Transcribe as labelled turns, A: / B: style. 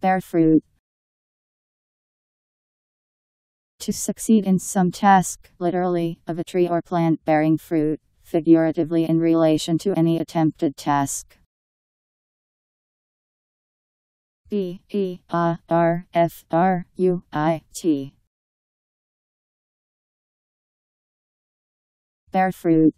A: Bear fruit. To succeed in some task, literally, of a tree or plant bearing fruit, figuratively in relation to any attempted task. B E A R F R U I T Bear fruit.